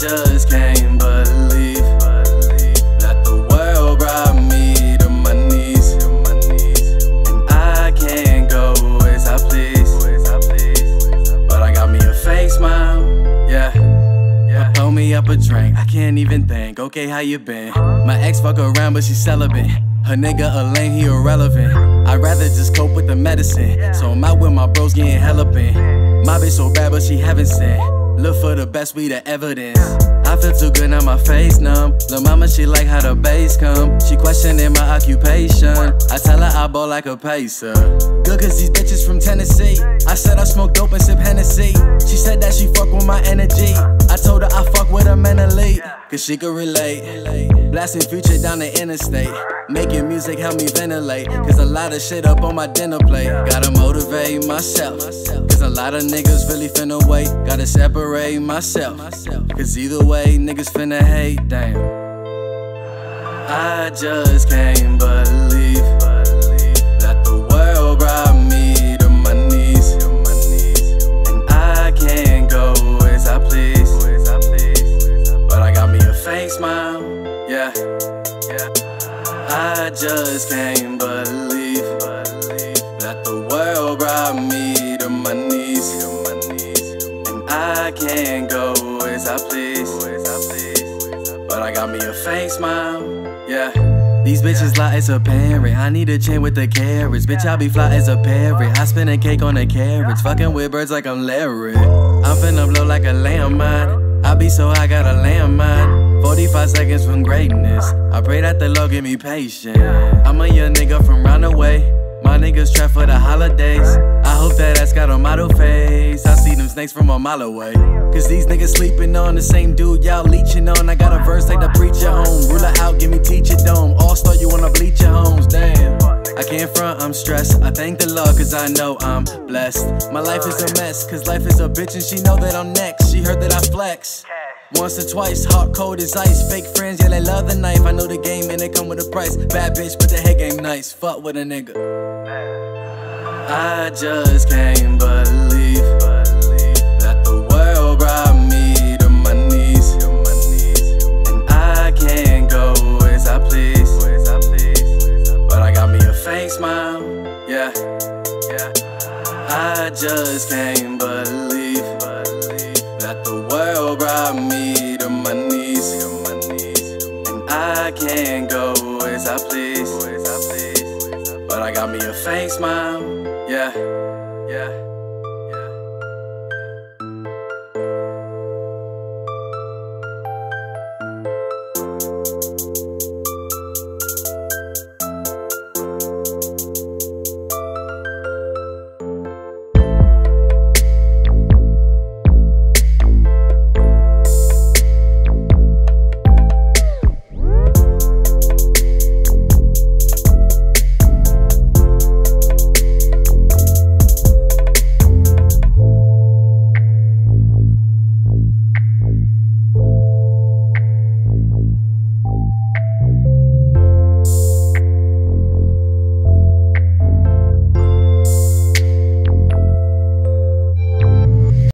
just can't believe that the world brought me to my knees. And I can't go as I please. But I got me a fake smile, yeah. Yeah. Throw me up a drink, I can't even think. Okay, how you been? My ex fuck around, but she celibate. Her nigga Elaine, he irrelevant. I'd rather just cope with the medicine. So I'm out with my bros getting hella bent. My bitch so bad, but she haven't sent. Look for the best, we the evidence. I feel too good, now my face numb. Lil' mama, she like how the bass come. She questioning my occupation. I tell her I ball like a pacer. Good cause these bitches from Tennessee. I said I smoke dope and sip Hennessy. She said that she fuck with my energy. I told her I fuck with her mentally. Cause she could relate. Blasting future down the interstate. Making music help me ventilate. Cause a lot of shit up on my dinner plate. Gotta motivate myself. Cause a lot of niggas really finna wait. Gotta separate myself. Cause either way, niggas finna hate. Damn. I just can't believe that the world brought me to my knees. And I can't go as I please. But I got me a fake smile, yeah. I just can't believe that the world brought me to my knees. And I can't go as I please. But I got me a fake smile, yeah. These bitches lie as a parent. I need a chin with the carrots. Bitch, I be fly as a parrot. I spin a cake on the carrots. Fucking with birds like I'm Larry. I'm finna blow like a landmine. I be so high, got a landmine. 45 seconds from greatness. I pray that the Lord give me patience. I'm a young nigga from round the way. My niggas trap for the holidays. I hope that ass got a model face. I see them snakes from a mile away. Cause these niggas sleeping on the same dude y'all leeching on. I got a verse like the preacher home. Ruler out, give me teacher dome. All star, you wanna bleach your homes, damn. I can't front, I'm stressed. I thank the Lord cause I know I'm blessed. My life is a mess, cause life is a bitch and she know that I'm next. She heard that I flex. Once or twice, hot cold as ice. Fake friends, yeah, they love the knife. I know the game and they come with a price. Bad bitch, but the head game nice. Fuck with a nigga. I just can't believe that the world brought me to my knees. And I can't go as I please. But I got me a fake smile, yeah. I just can't believe that the world brought me to my knees. And I can't go as I please. I got me a fake smile, yeah, yeah.